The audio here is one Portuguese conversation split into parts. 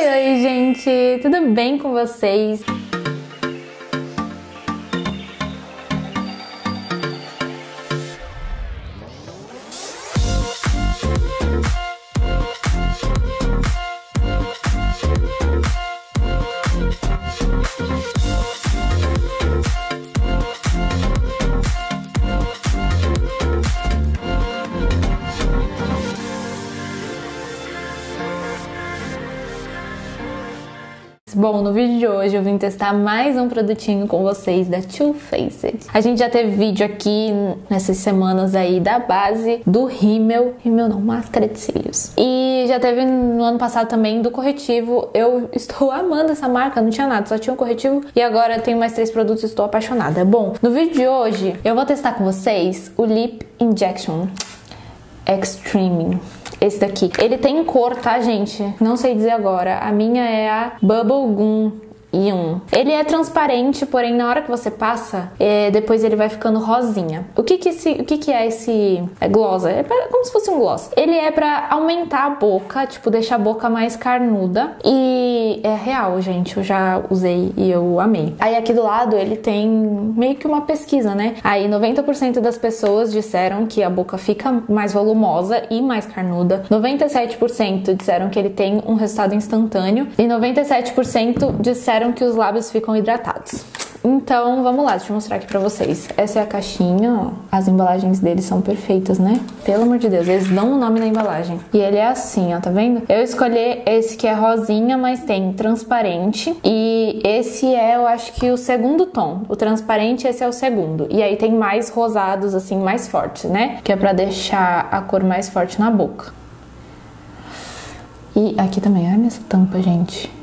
Oi, oi, gente! Tudo bem com vocês? Bom, no vídeo de hoje eu vim testar mais um produtinho com vocês da Too Faced. A gente já teve vídeo aqui nessas semanas aí da base do rímel, rímel não, máscara de cílios. E já teve no ano passado também do corretivo. Eu estou amando essa marca, não tinha nada, só tinha um corretivo e agora tenho mais três produtos, estou apaixonada. Bom, no vídeo de hoje eu vou testar com vocês o Lip Injection Extreme. Esse daqui. Ele tem cor, tá, gente? Não sei dizer agora. A minha é a Bubble Gum. Ele é transparente, porém na hora que você passa, é, depois ele vai ficando rosinha. O que que, esse, o que, que é esse é gloss? É como se fosse um gloss. Ele é para aumentar a boca, tipo deixar a boca mais carnuda e é real, gente. Eu já usei e eu amei. Aí aqui do lado ele tem meio que uma pesquisa, né? Aí 90% das pessoas disseram que a boca fica mais volumosa e mais carnuda. 97% disseram que ele tem um resultado instantâneo e 97% disseram que os lábios ficam hidratados. Então, vamos lá, deixa eu mostrar aqui pra vocês. Essa é a caixinha, ó. As embalagens deles são perfeitas, né? Pelo amor de Deus, eles dão o um nome na embalagem. E ele é assim, ó, tá vendo? Eu escolhi esse que é rosinha, mas tem transparente. E esse é, eu acho que o segundo tom. O transparente, esse é o segundo. E aí tem mais rosados, assim, mais fortes, né? Que é pra deixar a cor mais forte na boca. E aqui também, olha essa tampa, gente.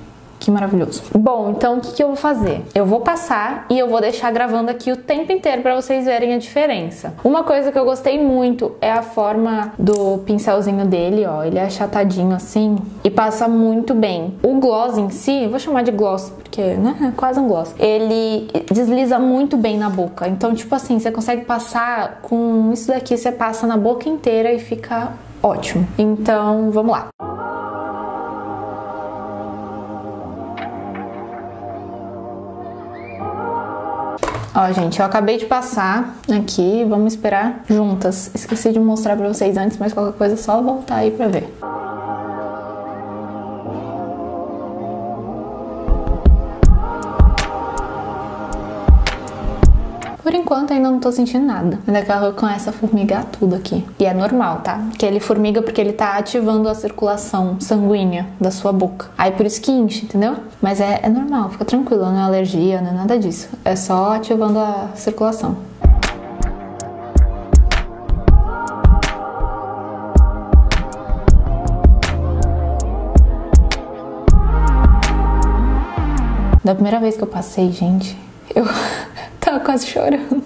Que maravilhoso. Bom, então o que, que, eu vou fazer? Eu vou passar e eu vou deixar gravando aqui o tempo inteiro para vocês verem a diferença. Uma coisa que eu gostei muito é a forma do pincelzinho dele, ó. Ele é achatadinho assim e passa muito bem. O gloss em si, vou chamar de gloss porque, né, é quase um gloss. Ele desliza muito bem na boca. Então, tipo assim, você consegue passar com isso daqui, você passa na boca inteira e fica ótimo. Então, vamos lá. Ó, gente, eu acabei de passar aqui, vamos esperar juntas. Esqueci de mostrar pra vocês antes, mas qualquer coisa é só voltar aí pra ver. Por enquanto ainda não tô sentindo nada. Mas daqui a pouco começa a formigar tudo aqui. E é normal, tá? Que ele formiga porque ele tá ativando a circulação sanguínea da sua boca. Aí por isso que enche, entendeu? Mas é, é normal, fica tranquilo, não é alergia, não é nada disso. É só ativando a circulação. Da primeira vez que eu passei, gente, eu tava quase chorando.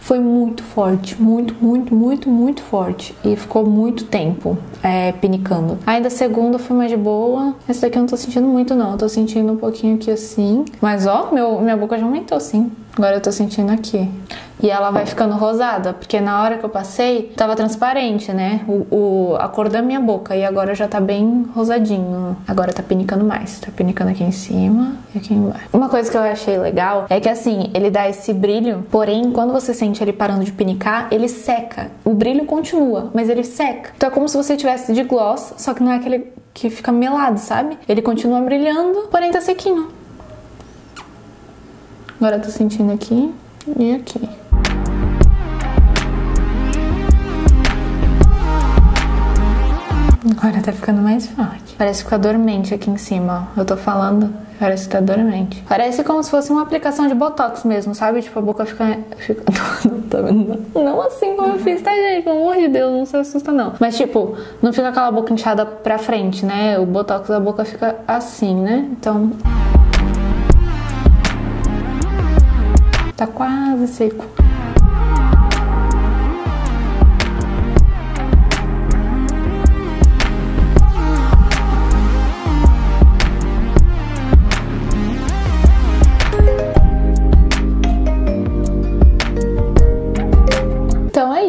Foi muito forte, muito, muito, muito, muito forte. E ficou muito tempo é, pinicando. Aí da segunda foi mais de boa. Essa daqui eu não tô sentindo muito, não. Eu tô sentindo um pouquinho aqui assim. Mas ó, meu, minha boca já aumentou sim. Agora eu tô sentindo aqui. E ela vai ficando rosada, porque na hora que eu passei, tava transparente, né? O, o, a cor da minha boca. E agora já tá bem rosadinho. Agora tá pinicando mais. Tá pinicando aqui em cima e aqui embaixo. Uma coisa que eu achei legal é que assim, ele dá esse brilho, porém, quando você sente ele parando de pinicar, ele seca. O brilho continua, mas ele seca. Então é como se você tivesse de gloss, só que não é aquele que fica melado, sabe? Ele continua brilhando, porém tá sequinho. Agora eu tô sentindo aqui e aqui. Agora tá ficando mais forte. Parece que fica dormente aqui em cima, ó. Eu tô falando, parece que tá dormente. Parece como se fosse uma aplicação de botox mesmo, sabe? Tipo, a boca fica. fica... não, tá vendo? Não assim como eu fiz, tá, gente? Pelo amor de Deus, não se assusta, não. Mas, tipo, não fica aquela boca inchada pra frente, né? O botox da boca fica assim, né? Então. Tá quase seco.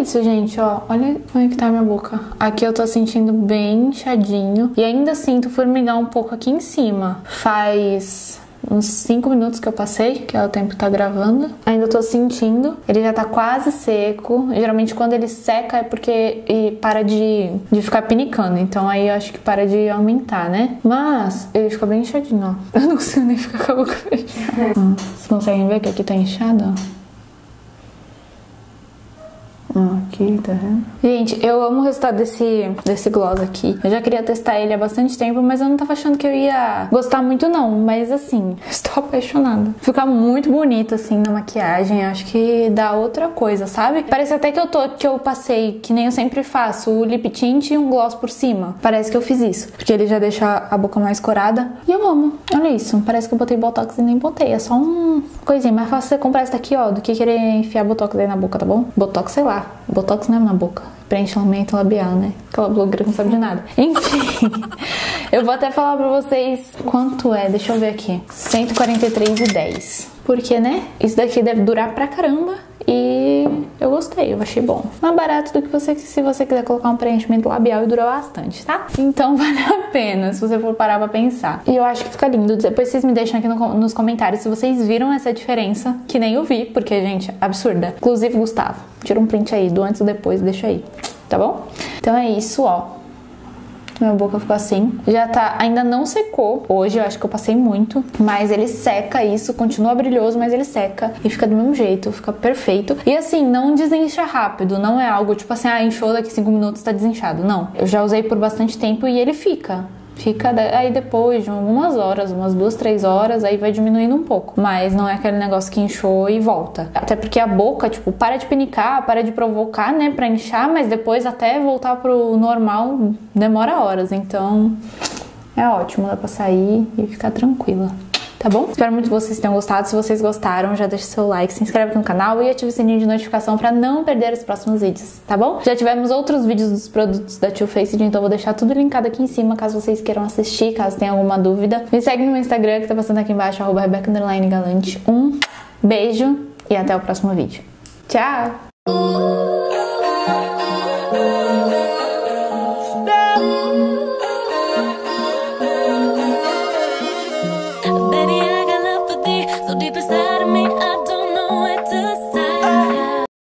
isso, gente, ó. Olha como é que tá minha boca. Aqui eu tô sentindo bem inchadinho. E ainda sinto formigar um pouco aqui em cima. Faz uns 5 minutos que eu passei, que é o tempo que tá gravando. Ainda tô sentindo. Ele já tá quase seco. Geralmente quando ele seca é porque para de, de ficar pinicando. Então aí eu acho que para de aumentar, né? Mas ele ficou bem inchadinho, ó. Eu não consigo nem ficar com a boca fechada. Vocês conseguem ver que aqui tá inchado, ó? Aqui, tá vendo? Gente, eu amo o resultado desse, desse gloss aqui. Eu já queria testar ele há bastante tempo, mas eu não tava achando que eu ia gostar muito não. Mas assim, estou apaixonada. Fica muito bonito assim na maquiagem. Acho que dá outra coisa, sabe? Parece até que eu tô que eu passei, que nem eu sempre faço, o lip tint e um gloss por cima. Parece que eu fiz isso. Porque ele já deixa a boca mais corada. E eu amo. Olha isso. Parece que eu botei botox e nem botei. É só um coisinha. Mais fácil você comprar esse daqui, ó, do que querer enfiar botox aí na boca, tá bom? Botox, sei lá. Botox não é na boca. Preenchamento labial, né? Aquela blogueira não sabe de nada. Enfim, eu vou até falar pra vocês quanto é. Deixa eu ver aqui. 143,10. Porque, né? Isso daqui deve durar pra caramba. E eu gostei, eu achei bom. Mais barato do que você se você quiser colocar um preenchimento labial e dura bastante, tá? Então vale a pena se você for parar pra pensar. E eu acho que fica lindo. Depois vocês me deixam aqui no, nos comentários se vocês viram essa diferença, que nem eu vi, porque, gente, absurda. Inclusive, Gustavo, tira um print aí do antes e depois, deixa aí, tá bom? Então é isso, ó. Minha boca ficou assim. Já tá, ainda não secou. Hoje eu acho que eu passei muito, mas ele seca isso, continua brilhoso, mas ele seca e fica do mesmo jeito, fica perfeito. E assim, não desincha rápido, não é algo tipo assim, ah, inchou daqui 5 minutos tá desinchado. Não. Eu já usei por bastante tempo e ele fica. Fica aí depois de algumas horas, umas duas, três horas, aí vai diminuindo um pouco. Mas não é aquele negócio que inchou e volta. Até porque a boca, tipo, para de pinicar, para de provocar, né, pra inchar, mas depois até voltar pro normal demora horas. Então é ótimo, dá pra sair e ficar tranquila tá bom? Espero muito que vocês tenham gostado. Se vocês gostaram, já deixa seu like, se inscreve no canal e ativa o sininho de notificação para não perder os próximos vídeos, tá bom? Já tivemos outros vídeos dos produtos da Too Faced, então vou deixar tudo linkado aqui em cima caso vocês queiram assistir, caso tenha alguma dúvida. Me segue no Instagram que tá passando aqui embaixo, arroba Galante. Um beijo e até o próximo vídeo. Tchau!